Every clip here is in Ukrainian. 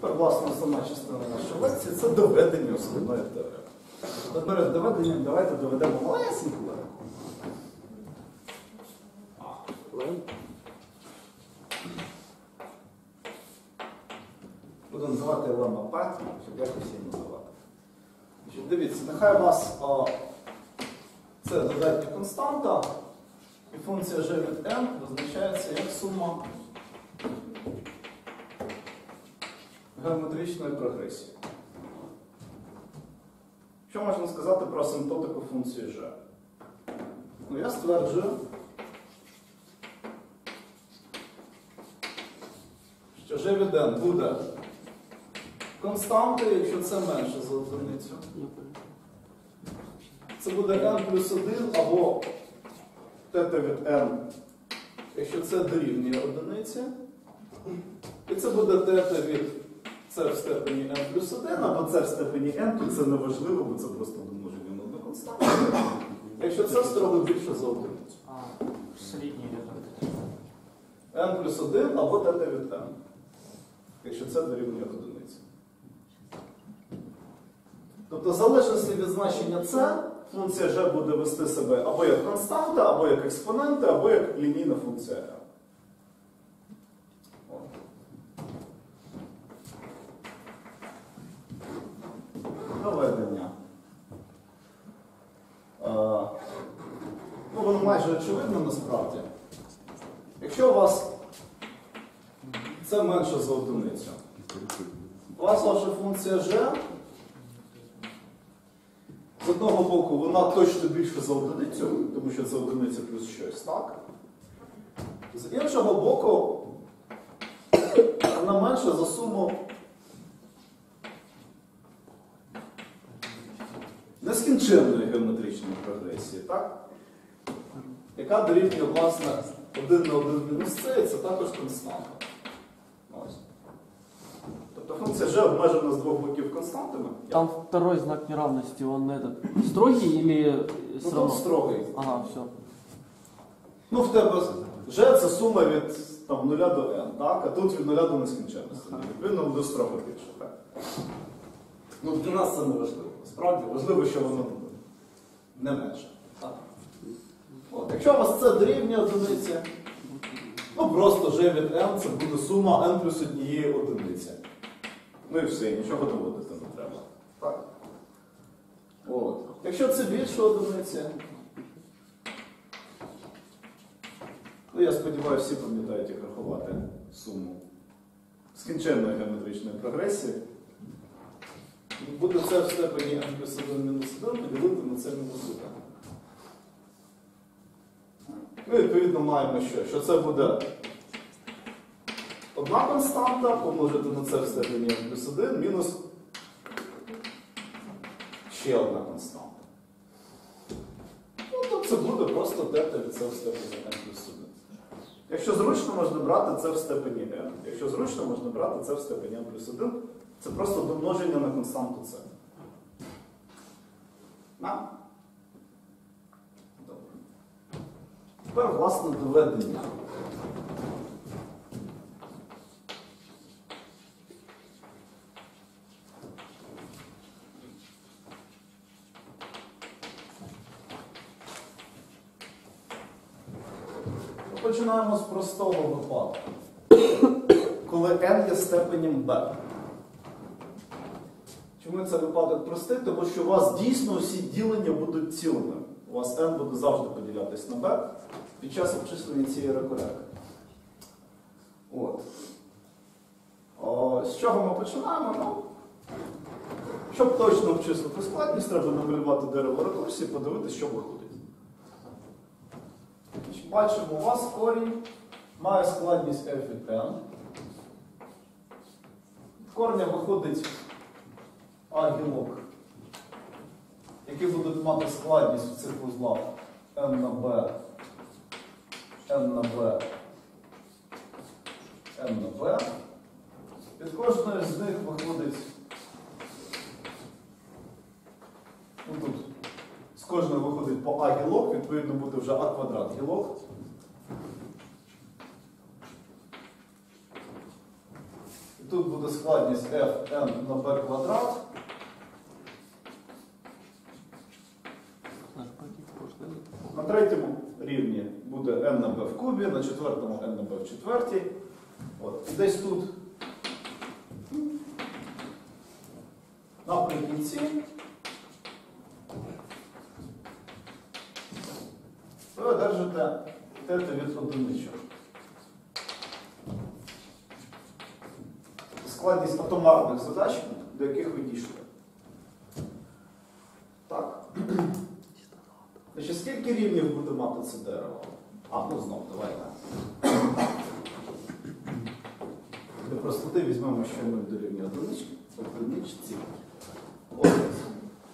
Тепер, власне, основна частина нашої лекції це доведення основної теореми. То Перед доведенням давайте доведемо малесеньку легку. Буду називати лема П, щоб якось її називати. Значить, Дивіться, нехай у вас о, це додатня константа, і функція g від n визначається як сума геометричної прогресії. Що можна сказати про асимптотику функції g? Ну, я стверджую, що g від n буде константою, якщо це менше за одиницю. Це буде n плюс 1 або θ від n, якщо це дорівнює одиниці. І це буде θ від c в степені n плюс 1, або c в степені n, то це не важливо, бо це просто домноження на одну константу. Якщо це строго більше за одиницю. А, n плюс 1 або θ від n. Якщо це дорівнює одиниці. Тобто, в залежності від значення c, функція g буде вести себе або як константа, або як експоненти, або як лінійна функція r. От. Доведення. Е, ну, воно майже очевидно насправді. Якщо у вас це менше за одиницю, у вас ваша функція g, з одного боку, вона точно більше за одиницю, тому що це одиниця плюс щось, так? З іншого боку, вона менша за суму нескінченної геометричної прогресії, так? Яка дорівнює, власне, 1 на 1 мінус c, і це також константа. Ось. Тобто функція g обмежена з двох боків константами. Там второй знак неравности, он этот строгий или Ну, все тут строгий. Ага, все. Ну, в тебе g це сума від там, 0 до n, так? а тут від 0 до нескінченності. Відповідно, буде строго більше. Так? Ну, для нас це не важливо. Справді важливо, що воно буде не менше. Так? От. Якщо у вас це дорівнює одиниці, ну просто g від n це буде сума n плюс однієї одиниці. Ну і все, нічого доводити не треба. Так? От. Якщо це більше одиниці, ну я сподіваюся, всі пам'ятають, як рахувати суму скінченної геометричної прогресії. Буде це в степені n плюс 1 мінус 1 поділити на це мінус 1. Ну, відповідно, маємо що? Що це буде одна константа помножити на це в степені n плюс 1 мінус ще одна константа. Ну, то це буде просто тета від це в степені n плюс 1. Якщо зручно, можна брати це в степені n. Якщо зручно, можна брати це в степені n плюс 1. Це просто домноження на константу c. На? Добре. Тепер, власне, доведення. Ми Починаємо з простого випадку. Коли n є степенем b. Чому це випадок простий? Тому що у вас дійсно всі ділення будуть цілими. У вас n буде завжди поділятись на b під час обчислення цієї рекоряки. От. О, з чого ми починаємо? Ну, щоб точно обчислити складність, треба намалювати дерево рекурсії і подивитися, що виходить. Бачимо, у вас корінь має складність f від n. Корня виходить а гілок, які будуть мати складність в цих вузлах n на b, n на b, n на b. Від кожної з них виходить ну, тут з кожної виходить по а гілок, відповідно буде вже а квадрат гілок. Тут буде складність fn на b квадрат. На третьому рівні буде n на b в кубі, на четвертому n на b в четвертій. От. І десь тут наприкінці ви одержите тета від одиничок. Атомарних задач, до яких ви дійшли. Так. Значить, скільки рівнів буде мати це дерево? А, ну знов, давайте. Для простоти візьмемо ще ми дорівнює одинички. Одиничці.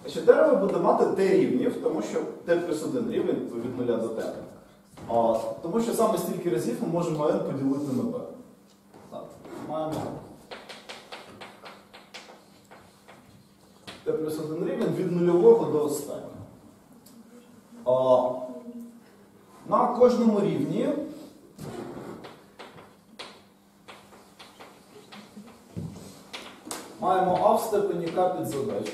Значить, дерево буде мати t рівнів, тому що t плюс 1 рівень від 0 до t. А, тому що саме стільки разів ми можемо n поділити на b. Так, маємо. Плюс 1 рівень від нульового до останнього. На кожному рівні маємо А в степені К під задач.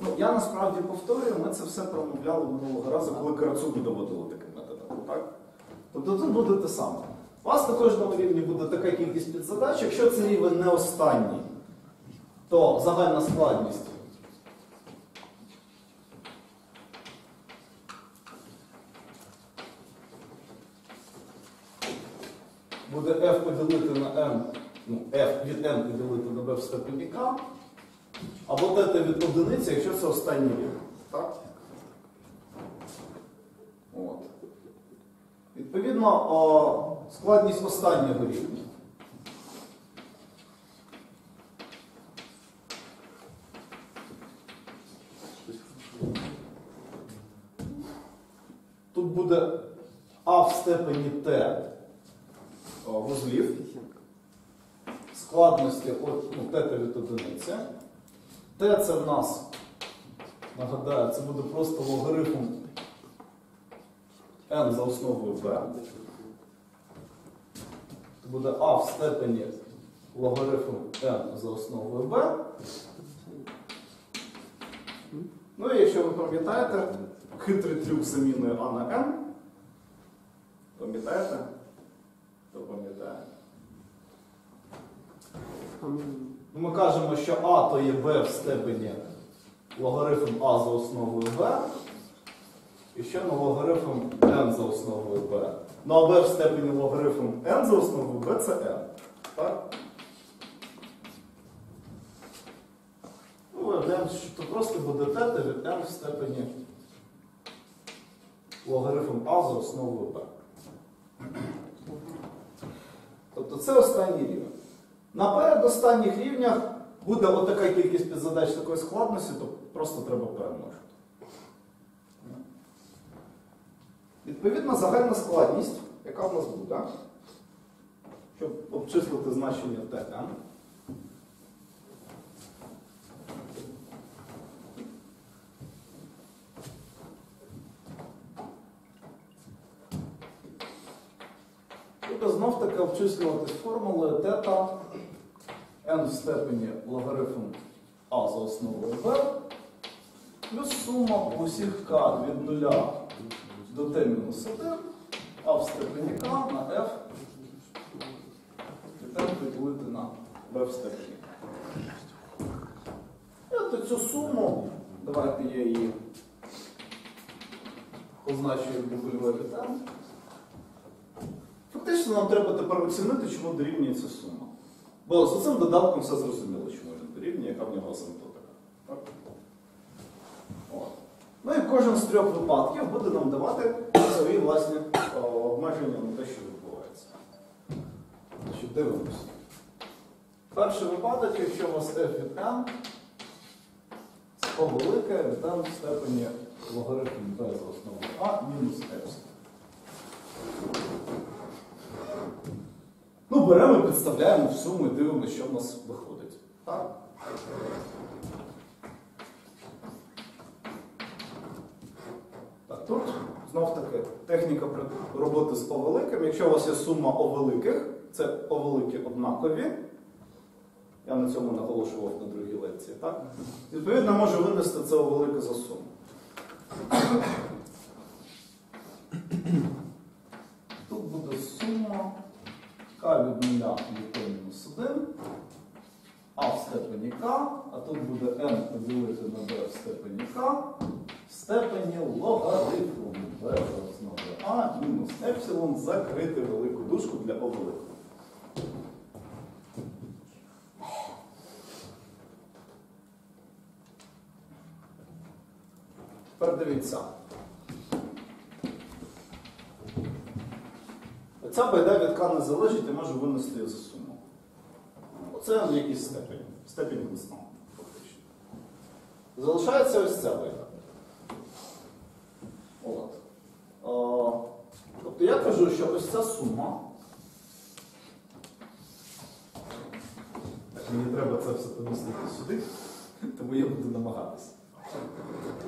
Ну, я насправді повторюю, ми це все промовляли минулого разу, коли Карацугу доводили таким методом. Так? Тобто тут буде те саме. У вас на кожному рівні буде така кількість підзадач. Якщо це рівень не останній, то загальна складність буде f поділити на m, ну, f від n поділити на b в степені k, або θ від одиниці, якщо це останній рівень. Так? От. Відповідно, складність останнього рівня. Тут буде А в степені Т вузлів складності от, ну, тета від одиниці. Т це в нас, нагадаю, це буде просто логарифм n за основою. Це буде А в степені логарифм n за основою b. Ну і якщо ви пам'ятаєте, хитрий трюк заміною А на n. Пам'ятаєте? Хто пам'ятає? Ну, Ми кажемо, що А то є b в степені логарифм А за основою b. І ще логарифм n за основою b. Ну а b в степені логарифм n за основою b це n. Так? Ну, виявляємо, що то просто буде тета від n в степені логарифм А за основою b. Тобто це останній рівень. На передостанніх рівнях буде отака кількість підзадач такої складності, то просто треба перемножити. Відповідно, загальна складність, яка в нас буде, щоб обчислити значення Tn, буде знов таки обчислюватись формулою тета n в степені логарифм А за основою b плюс сума усіх k від 0 до t мінус 1, а в степені k на f і t на b в степені. І от цю суму, давайте я її позначу як буквою питання. Фактично нам треба тепер оцінити, чому дорівнює ця сума. Бо з цим додатком все зрозуміло, чому він дорівнює, яка в нього асимптотика. Так? От. Ну і кожен з трьох випадків буде нам давати свої власні обмеження на те, що відбувається. Значить, дивимося. Перший випадок, якщо у вас f від n, це велике від n в степені логарифм b за основою a мінус епсилон. Ну, беремо і підставляємо в суму і дивимося, що в нас виходить. Так? Знов таки техніка роботи з О великим. Якщо у вас є сума О великих, це О великі однакові. Я на цьому наголошував на другій лекції, так? Відповідно, може винести це О велике за суму. Тут буде сума k від 0 до мінус 1, а в степені k, а тут буде n поділити на b в степені k, степені логарифму b в основі a мінус епсилон закрити велику дужку для O великого. Тепер дивіться. Ця байда від К не залежить і може винести її за суму. Оце в якійсь степені. Степень констант, фактично. Залишається ось ця байда. От. О, тобто я кажу, що ось ця сума. Так, мені треба це все помістити сюди, тому я буду намагатися.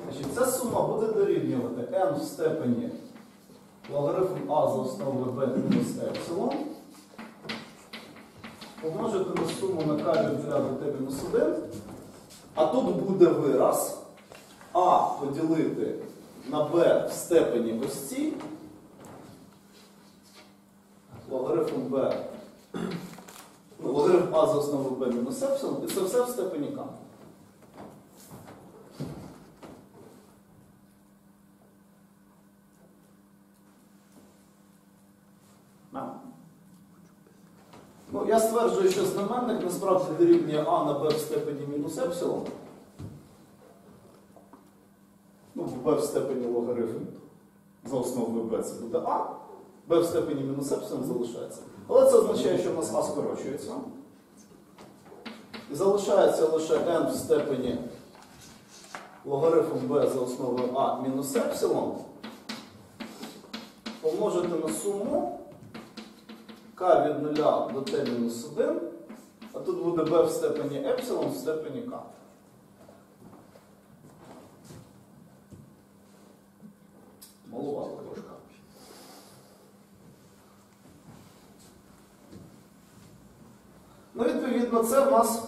Значить, ця сума буде дорівнювати n в степені логарифм а за основою b мінус епсилон. Помножити на суму на k від t мінус 1. А тут буде вираз а поділити на b в степені ось цій. Логарифм b. Логарифм а за основою b мінус епсилон. І це все в степені k. Ну, я стверджую, що знаменник насправді дорівнює а на b в степені мінус епсилон. Ну, b в степені логарифм за основою b це буде а, b в степені мінус епсилон залишається. Але це означає, що в нас а скорочується. І залишається лише n в степені логарифм b за основою а мінус епсилон. Помножити на суму k від 0 до t мінус 1, а тут буде b в степені епсилон в степені k. Малувато трошки. Ну, відповідно, це в нас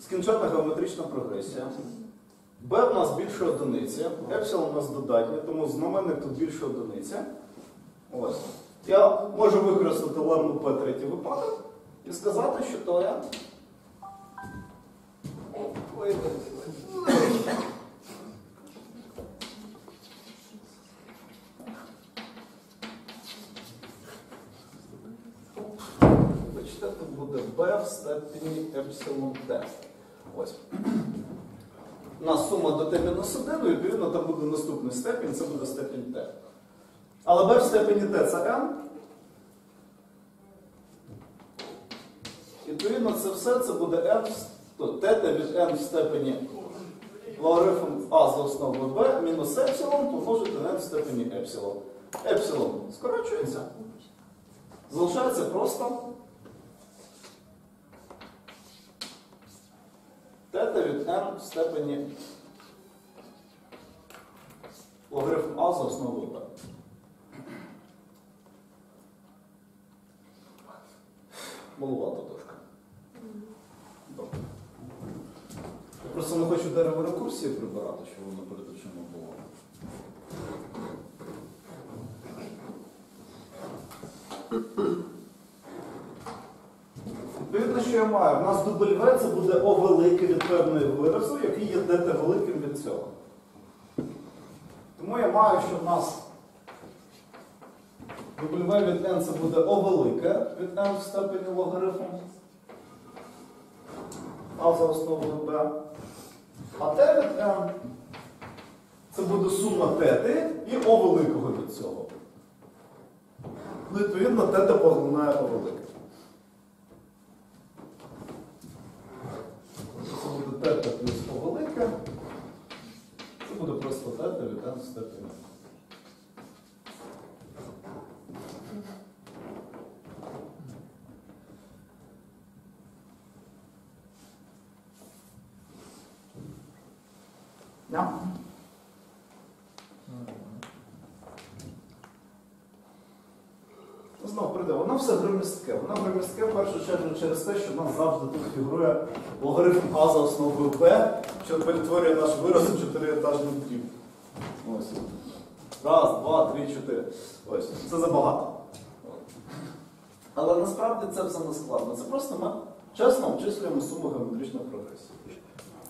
скінченна геометрична прогресія. b в нас більше одиниці, епсилон у нас додатнє, тому знаменник тут більше одиниці. Ось. Я можу використати лемну П третій випадок і сказати, що то я. Ой, Бачите, тут буде b в степені епсилон t. Ось. У нас сума до t-1, і відповідно там буде наступний степінь, це буде степінь t. Але b в степені t це n. Відповідно, це все це буде n, t від n в степені логарифм а за основою b мінус епсилон помножити на n в степені епсилон. Епсилон скорочується. Залишається просто тета в степені логарифм а за основою b. Малувато трошки. Добре. Я просто не хочу дерево рекурсії прибирати, щоб воно перед було. Відповідно, що я маю? У нас В це буде О велике від певної виразу, який є ДТ великим від цього. Тому я маю, що в нас В від n це буде О велике від n в степені логарифму. А за основою b. А t від n це буде сума тети і О великого від цього. Ну, відповідно, тета поглинає О велике. Це буде тета плюс О велике. Це буде просто тета від n в степені. Yeah. Знов прийде, воно все громістке. Воно громістке в першу чергу через те, що в нас завжди тут фігурує логарифм А за основою Б, що перетворює наш вираз у чотириетажний дріб. Ось. Раз, два, три, чотири. Ось. Це забагато. Але насправді це все не складно. Це просто ми чесно обчислюємо суму геометричної прогресії.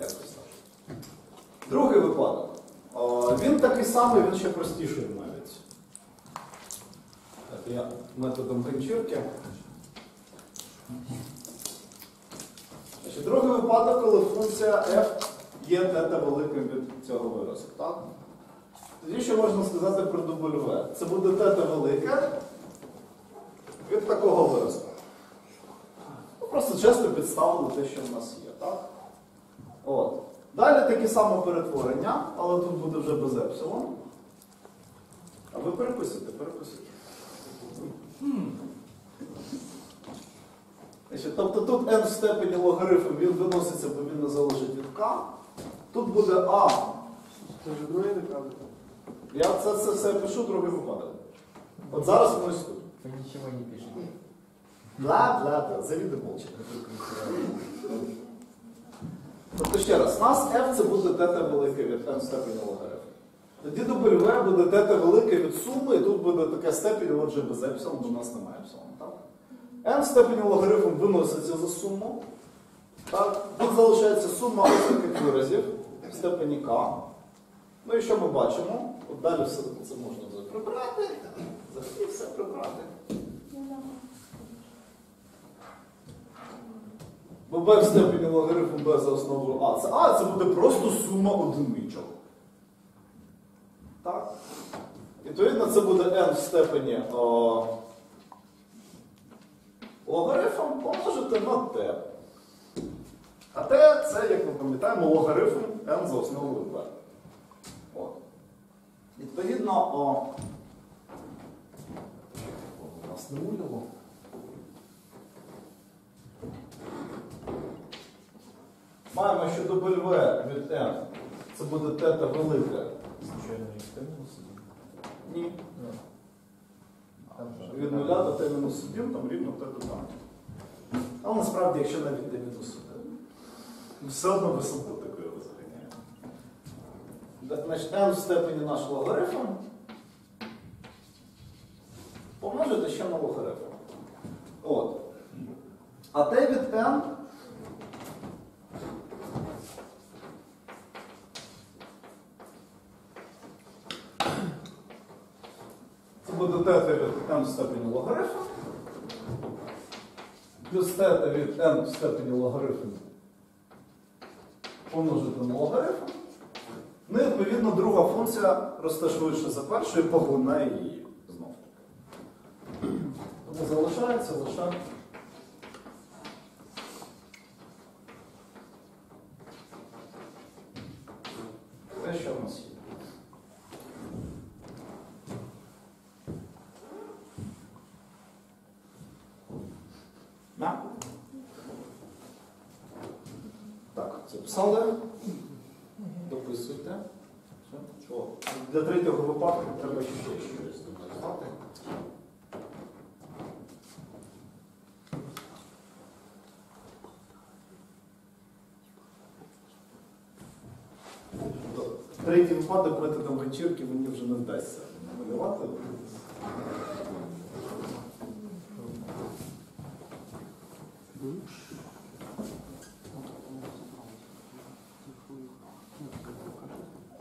Якось так. Другий випадок. Він такий самий, він ще простіший навіть. Я методом. Значить, другий випадок, коли функція f є тета великим від цього виразу. Так? Тоді що можна сказати про W? Це буде тета велике від такого виразу. Ну, Просто чесно підставили те, що в нас є. Так? От. Далі таке саме перетворення, але тут буде вже без епсилон. А ви переписуйте, переписуйте. Значить, тобто тут n в степені логарифм він виноситься, бо він не залежить від k. Тут буде a. Це ж друге неправда. Я це, це все пишу другий випадок. От зараз воно ось тут. Вы ничего не пишете. Бла, бла, бла, завіди молча. Тобто ще раз, у нас f це буде тета велике від n в степені логарифм. Тоді W буде тета велике від суми, і тут буде така степень, отже, без епсилон, бо у нас немає епсилон. Так? n в степені логарифм виноситься за суму. Тут залишається сума ось виразів в степені k. Ну і що ми бачимо? От далі все це можна вже прибрати. Взагалі все прибрати. Бо b в степені логарифму b за основою а. Це а це буде просто сума одиничок. Так? Відповідно, це буде n в степені о, логарифм помножити на t. А t це, як ми пам'ятаємо, логарифм n за основою b. От. Відповідно, о, у нас не уляло. Маємо, що W від n це буде тета велика. Случайно не вспомнился? Ні. Від нуля до Т мінус 1, там рівно t додати. Але насправді, якщо навіть Т мінус 1, все одно висоту такої розганяє. Значить, n в степені нашого логарифму помножити ще на логарифм. От. А Т від n Це буде тета від n в степені логарифм. Плюс тета від n в степені логарифм помножити на логарифм. Ну і відповідно друга функція швидше за першу і поглинає її знов. Тому залишається лише. Третій випадок методом вечірки мені вже не вдасться намалювати.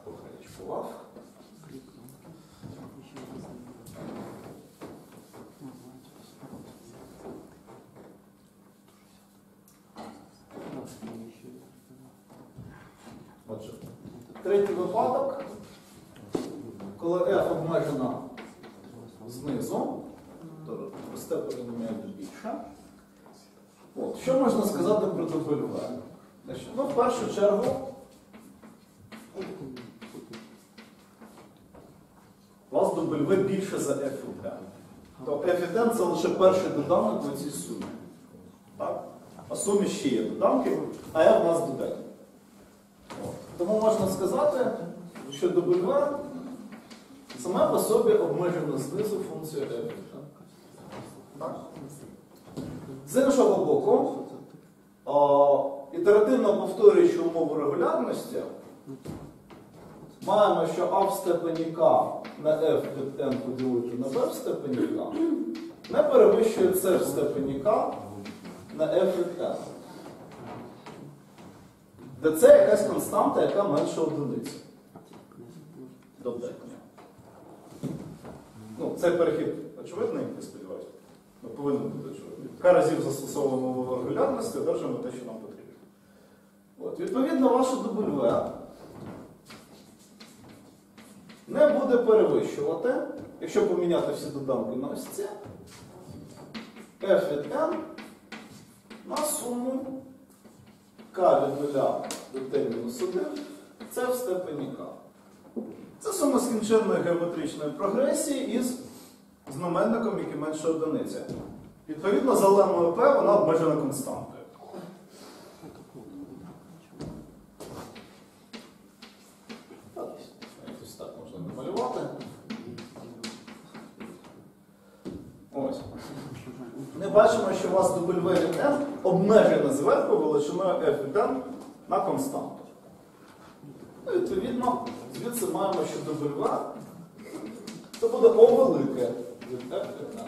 Похарчував. Отже, Третій випадок, коли f обмежена знизу, то поліноміально більше. От, що можна сказати про W? Ну, в першу чергу, у вас W більше за f від n. То f від n це лише перший доданок в цій сумі. Так? А сумі ще є доданки, а f в нас додає. Тому можна сказати, що W саме по собі обмежена знизу функція f. З іншого боку, ітеративно повторюючи умову регулярності, маємо, що а в степені k на f від n поділити на b в степені k не перевищує c в степені k на f від n. Де це якась константа, яка менше одиниці. Додатня. Ну, цей перехід очевидний, я сподіваюся. Ну, повинен бути очевидний. Яка разів застосовуємо мову регулярності, одержимо те, що нам потрібно. От, відповідно, ваше W не буде перевищувати, якщо поміняти всі доданки на ось це, f від n на суму k від 0 до t-1, це в степені k. Це сума скінченної геометричної прогресії із знаменником, який менше одиниці. Відповідно, за лемою P вона обмежена константою. Так, Якось так можна намалювати. Ось. Ми бачимо, що у вас W від n обмежена зверху величиною f від n на константу. Ну, відповідно, звідси маємо, що W це буде O велике від f від n.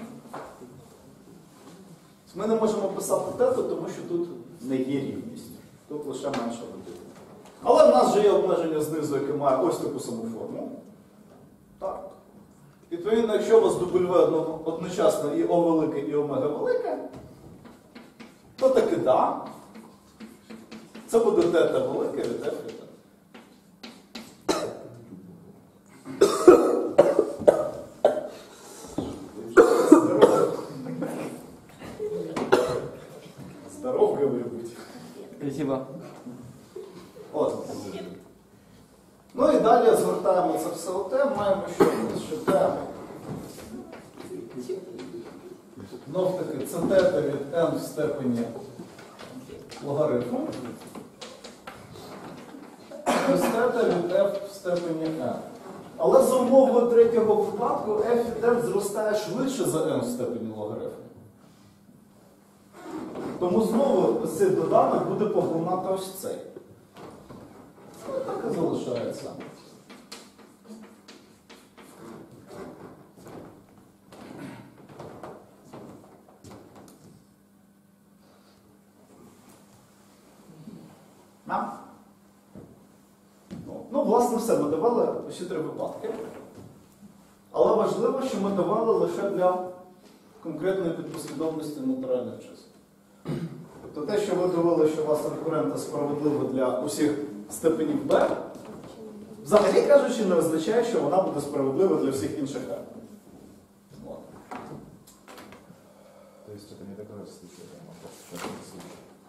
Ми не можемо писати тету, тому що тут не є рівність. Тут лише менша година. Але в нас вже є обмеження знизу, яке має ось таку саму форму. Відповідно, якщо у вас W одно- одночасно і О велике, і омега велике, то таки да. Це буде тета велике від f n. Здоров, говорю, будь. Спасибо. От. Ну і далі звертаємо це все у те, маємо що, що те. Знов це тета від n в степені логарифму. Плюс тета від f в степені n. Але за умовою третього випадку f від n зростає швидше за n в степені логарифму. Тому знову цей доданок буде поглинати ось цей. Так і залишається. На. Ну, ну, власне, все. Ми давали усі три випадки. Але важливо, що ми давали лише для конкретної підпослідовності натуральних чисел. Тобто те, що ви довели, що у вас рекуррента справедлива для усіх степенів b, взагалі кажучи, не означає, що вона буде справедлива для всіх інших r. От. То есть это не частный случай.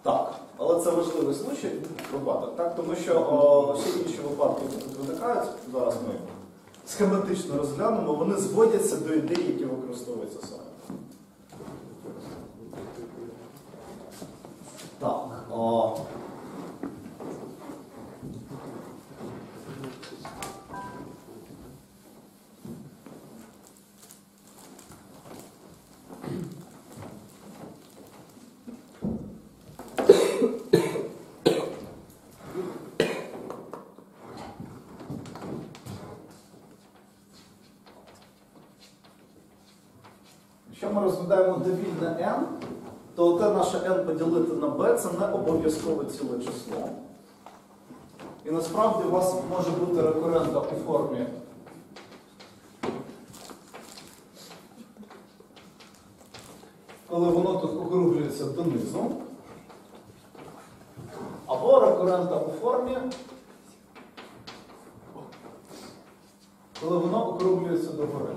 Так, але це важливий случай, випадок, так? тому що о, всі інші випадки, тут виникають, зараз ми схематично розглянемо, вони зводяться до ідей, які використовуються саме. Так. О. Якщо ми розглядаємо довільне n, то те наше n поділити на b це не обов'язкове ціле число. І насправді у вас може бути рекурента у формі коли воно тут округлюється донизу, або рекуррента у формі, коли воно округлюється догори.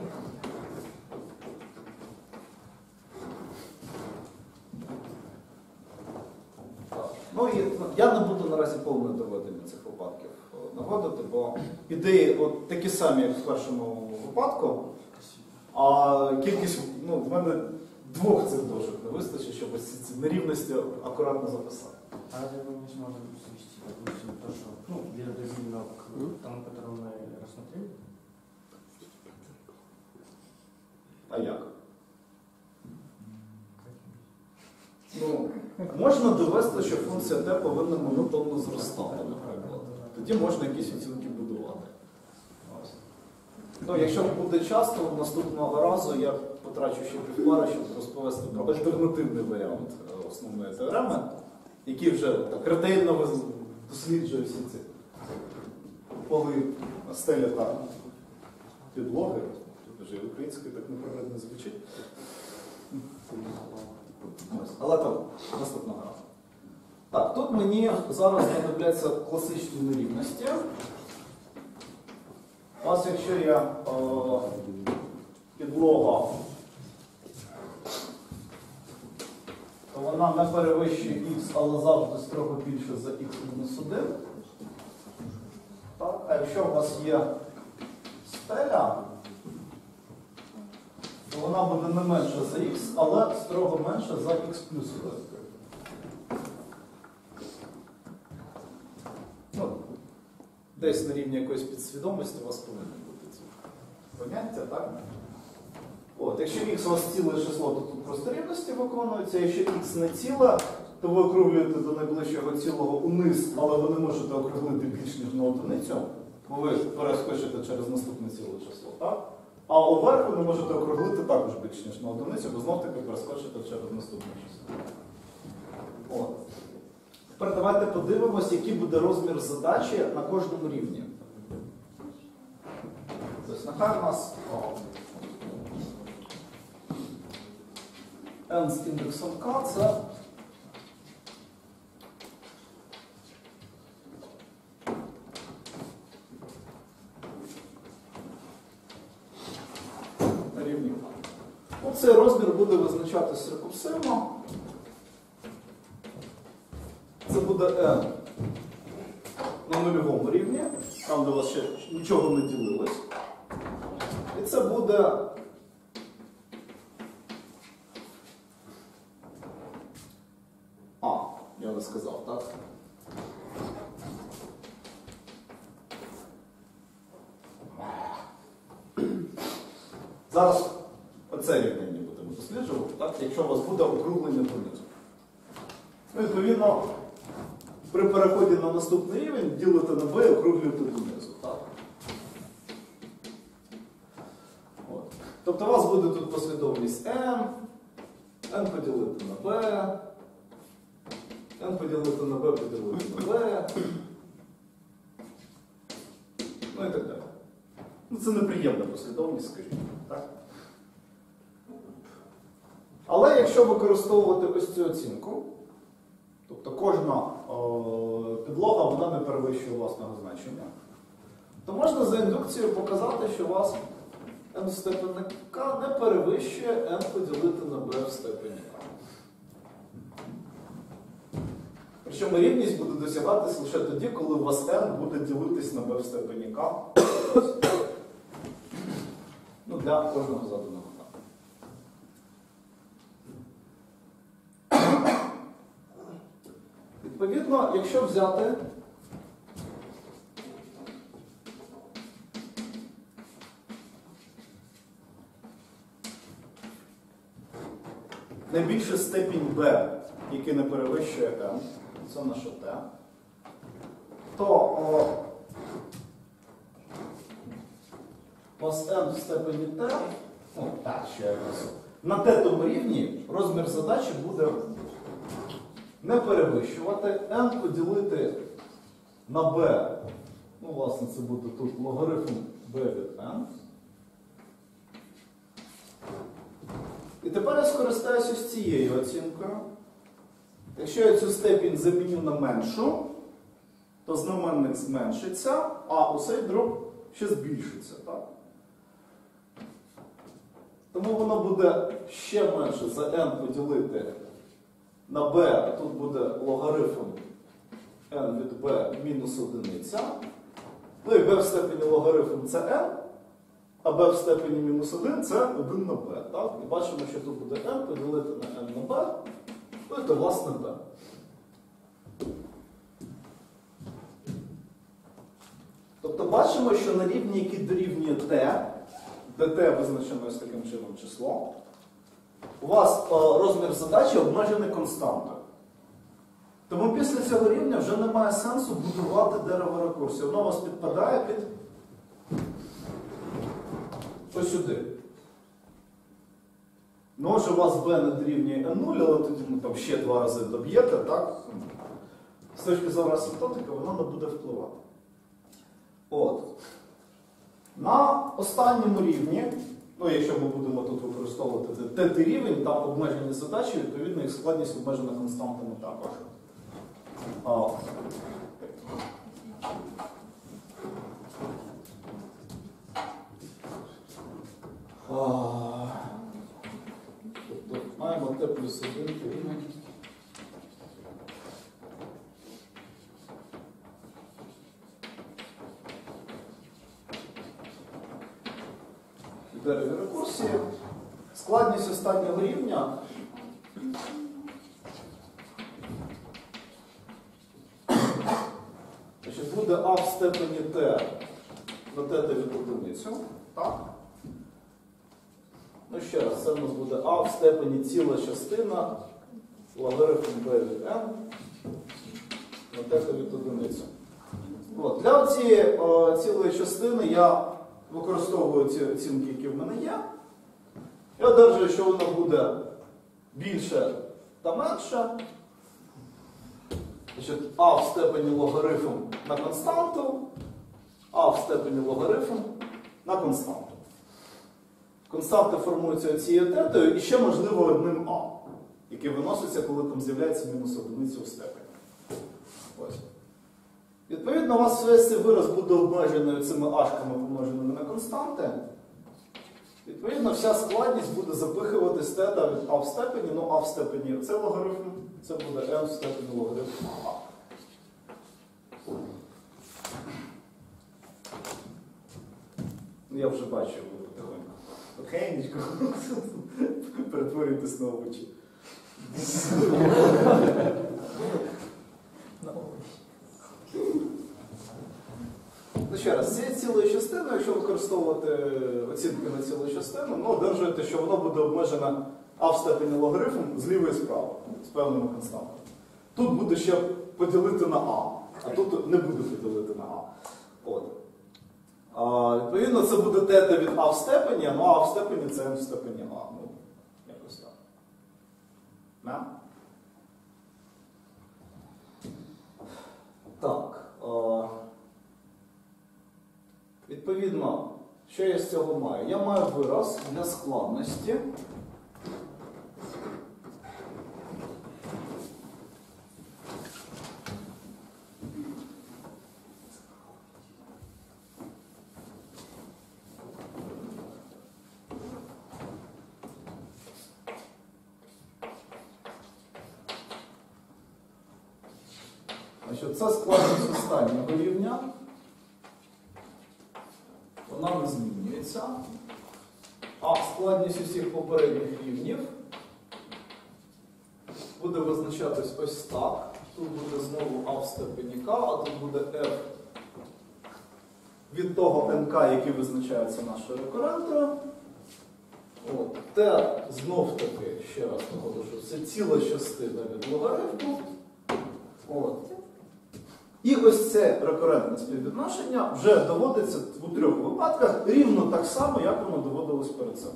Так. Ну і я не буду наразі повне доведення цих випадків е, наводити, бо ідеї от такі самі, як в першому випадку, а кількість, ну, в мене двох цих дошок не вистачить, щоб ось ці нерівності акуратно записати. А разве мы не сможем свести, допустим, то, что ну, для довильного к тому, которого мы рассмотрели? А як? Ну, можна довести, що функція t повинна монотонно зростати, наприклад. Тоді можна якісь оцінки будувати. Ну, якщо буде час, то наступного разу я потрачу ще півпари, щоб розповісти про альтернативний варіант е, основної теореми, який вже ретельно досліджує всі ці поли стеля та підлоги. Тут вже і українською так неприведно звучить. Але там наступного разу. Так, тут мені зараз знадобляться класичні нерівності. Ось якщо я е, підлога, то вона не перевищує х, але завжди строго більше за х мінус 1. Так, а якщо у вас є стеля, то вона буде не менша за х, але строго менша за х плюс 1. Ну, десь на рівні якоїсь підсвідомості у вас повинні бути ці поняття, так? От, якщо х у вас ціле число, то тут просто рівності виконуються. Якщо х не ціле, то ви округлюєте до найближчого цілого униз, але ви не можете округлити більш ніж на одиницю, бо ви перескочите через наступне ціле число, так? А уверх ви можете округлити також більш ніж на одиницю, бо знов таки перескочите через наступне число. От. Тепер давайте подивимось, який буде розмір задачі на кожному рівні. Тобто нехай у нас n з індексом k це. Оцей розмір буде визначатися рекурсивно. Це буде n на нульовому рівні, там де у вас ще нічого не ділилось. І це буде А, я не сказав, так? Зараз оце рівняння будемо досліджувати, так? якщо у вас буде округлення донизу. Ну, відповідно, при переході на наступний рівень ділите на b і округлюєте донизу. Тобто у вас буде тут послідовність n, n поділити на b, n поділити на b поділити на b. Ну і так далі. Ну, це неприємна послідовність, скажімо. Так? Але якщо використовувати ось цю оцінку, тобто кожна підлога вона не перевищує власного значення, то можна за індукцією показати, що у вас n в степені k не перевищує n поділити на b в степені k. Причому рівність буде досягатись лише тоді, коли у вас n буде ділитись на b в степені k. Ну, для кожного заданого k. Відповідно, якщо взяти найбільша степінь b, який не перевищує m, це наше t, то о, у в степені t, ну, так, ще на рівні розмір задачі буде не перевищувати, n поділити на b. Ну, власне, це буде тут логарифм b від n. І тепер я скористаюся з цією оцінкою. Якщо я цю степінь заміню на меншу, то знаменник зменшиться, а усей дроб ще збільшиться. Так? Тому воно буде ще менше за n поділити на b, тут буде логарифм n від b мінус одиниця. Ну і b в степені логарифм це n, а b в степені мінус 1 це 1 на b. Так? І бачимо, що тут буде n поділити на n на b, ну і то власне b. Тобто бачимо, що на рівні, який дорівнює t, де t визначено ось таким чином число, у вас е, розмір задачі обмежений константою. Тому після цього рівня вже немає сенсу будувати дерево рекурсії. Воно у вас підпадає під ось сюди. Ну, може, у вас b не дорівнює n0, але тоді ну, там ще два рази доб'єте, так? З точки зору асимптотики воно не буде впливати. От. На останньому рівні, ну якщо ми будемо тут використовувати третій рівень, там обмежені задачі, відповідно їх складність обмежена константами також. А, а, Тобто маємо t плюс 1 рівень. Дереві рекурсії. Складність останнього рівня. Значить, буде а в степені t на t від одиницю. Так? Ну ще раз, це в нас буде а в степені ціла частина логарифм b від n на t від одиницю. От. Для цієї цілої частини я використовую ці оцінки, які в мене є. Я одержую, що воно буде більше та менше. Значить, А в степені логарифм на константу, А в степені логарифм на константу. Константи формуються цією тетою і ще, можливо, одним А, який виноситься, коли там з'являється мінус одиниця в степені. Ось. Відповідно, у вас весь цей вираз буде обмежений цими ашками, помноженими на константи. Відповідно, вся складність буде запихуватись тета від А в степені, ну А в степені це логарифм, це буде n в степені логарифм А. Ну, я вже бачу, ви потихоньку. Потихенечку перетворюйтесь на овочі. Ну, ще раз, цією цілою частиною, якщо використовувати оцінки на цілу частину, ну, одержуєте, що воно буде обмежено а в степені логарифм зліва і справа, з певними константами. Тут буде ще поділити на А, а тут не буде поділити на А. От. А, відповідно, це буде тета від А в степені, ну А в степені це N в степені А. Ну, якось так. Да? Так. А, Відповідно, що я з цього маю? Я маю вираз для складності. Значить, це складність останнього рівня. Вона не. А складність усіх попередніх рівнів буде визначатись ось так. Тут буде знову А в степені К, а тут буде F від того НК, який визначається нашою рекурентою. От. Т знов таки, ще раз наголошую, це ціла частина від логарифму. І ось це рекурентне співвідношення вже доводиться у трьох випадках рівно так само, як воно доводилось перед цим.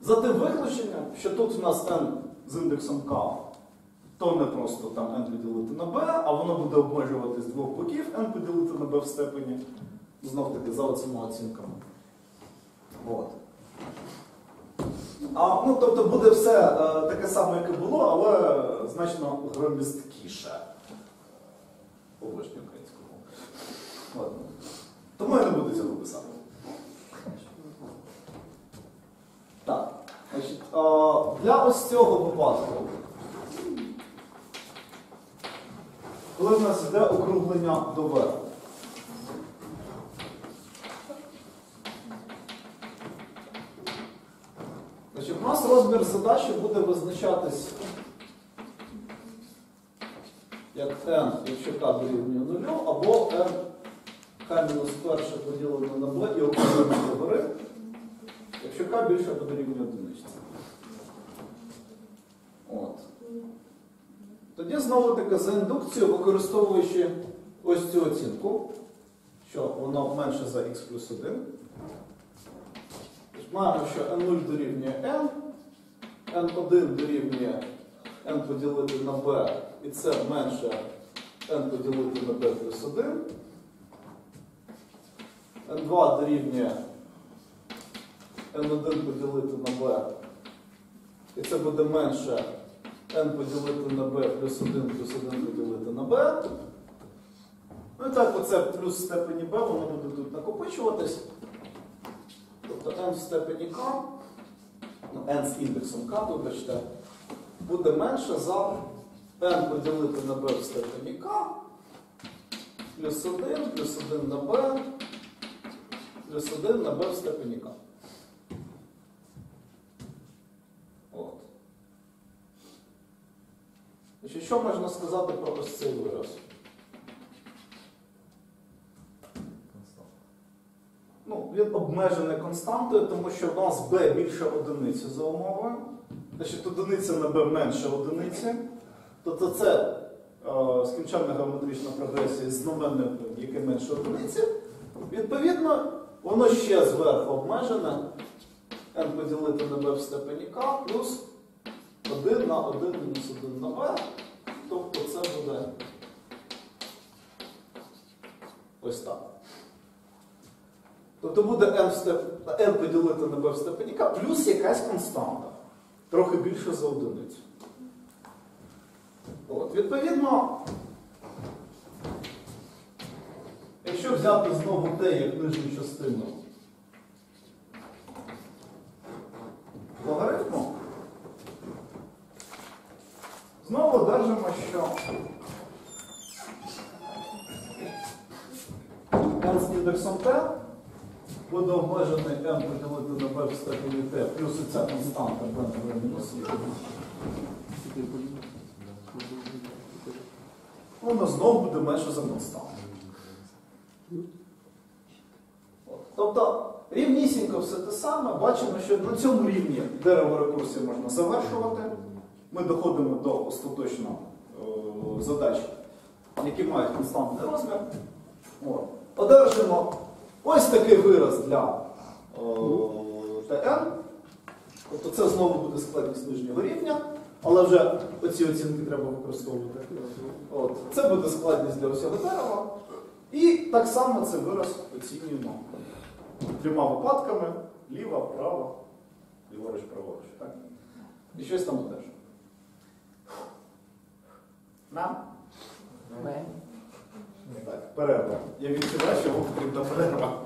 За тим виключенням, що тут в нас n з індексом k, то не просто там n поділити на b, а воно буде обмежувати з двох боків n поділити на b в степені, знов таки за оцими оцінками. От. А, ну, тобто буде все е, таке саме, як і було, але значно громісткіше. Українську мову. Ладно. Тому я не буду цього писати. Так. Значить, для ось цього випадку, коли в нас йде округлення до верху, значить, у нас розмір задачі буде визначатись як n, якщо k дорівнює 0, або n k мінус перше поділено на b і окремо до гори, якщо k більше або дорівнює одиничці. Тоді знову таки за індукцією, використовуючи ось цю оцінку, що воно менше за х плюс 1. Маємо, що n0 дорівнює n, n1 дорівнює n поділити на b, і це менше n поділити на b плюс 1. n2 дорівнює n1 поділити на b, і це буде менше n поділити на b плюс 1 плюс 1 поділити на b. Ну і так, оце плюс в степені b, воно буде тут накопичуватись. Тобто n в степені k, ну, n з індексом k, вибачте, буде менше за n поділити на b в степені k, плюс 1, плюс 1 на b, плюс 1 на b в степені k. От. Значить, що можна сказати про ось цей вираз? Ну, він обмежений константою, тому що в нас b більше одиниці за умовою. Значить, одиниця на b менше одиниці. Тобто це е, скінченна геометрична прогресія з знаменником, яке менше одиниці. Відповідно, воно ще зверху обмежене n поділити на b в степені k плюс 1 на 1 мінус 1 на b. Тобто це буде ось так. Тобто буде n, степ... n поділити на b в степені k плюс якась константа. Трохи більше за одиницю. От, відповідно, якщо взяти знову t як нижню частину логарифму, знову одержимо, що n з індексом t буде обмежений n поділити на b в степені t, плюс і ця константа b мінус 1. Воно знову буде менше за константу. От. Тобто рівнісінько все те саме, бачимо, що на цьому рівні дерево рекурсії можна завершувати. Ми доходимо до остаточно е, задач, які мають константний розмір. От. Одержимо ось такий вираз для е, ТН. Тобто це знову буде складність нижнього рівня, але вже оці оцінки треба використовувати. От. Це буде складність для усього дерева. І так само це вираз оцінюємо трьома випадками: ліва, права, ліворуч, праворуч. Так? І щось там одержимо. Нам? Так, перерва. Я відчуваю, що потрібна перерва.